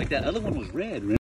Like that other one was red.